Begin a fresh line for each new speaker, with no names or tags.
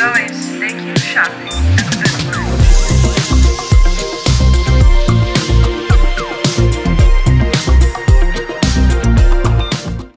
always, thank you, for shopping.